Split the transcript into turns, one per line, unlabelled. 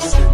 Send